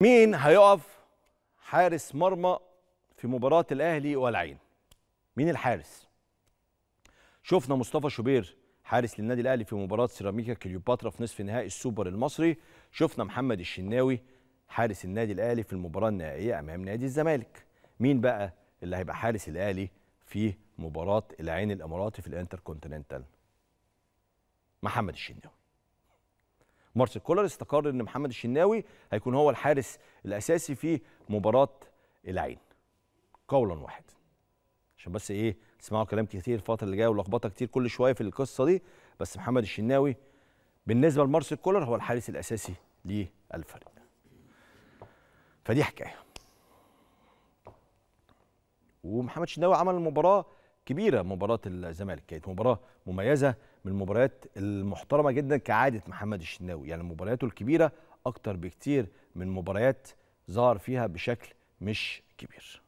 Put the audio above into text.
مين هيقف حارس مرمى في مباراة الأهلي والعين؟ مين الحارس؟ شفنا مصطفى شوبير حارس للنادي الأهلي في مباراة سيراميكا كليوباترا في نصف نهائي السوبر المصري، شفنا محمد الشناوي حارس النادي الأهلي في المباراة النهائية أمام نادي الزمالك. مين بقى اللي هيبقى حارس الأهلي في مباراة العين الإماراتي في الانتر كونتيننتال؟ محمد الشناوي. مارسيل كولر. استقر إن محمد الشناوي هيكون هو الحارس الأساسي في مباراة العين. قولا واحد. عشان بس إيه تسمعوا كلام كتير الفترة اللي جاية ولخبطة كتير كل شوية في القصة دي بس محمد الشناوي بالنسبة لمارسيل كولر هو الحارس الأساسي للفريق. فدي حكاية. ومحمد الشناوي عمل مباراه كبيرة مباراة الزمالك كانت مباراة مميزة من المباريات المحترمة جدا كعادة محمد الشناوي يعني مبارياته الكبيرة أكتر بكتير من مباريات ظهر فيها بشكل مش كبير.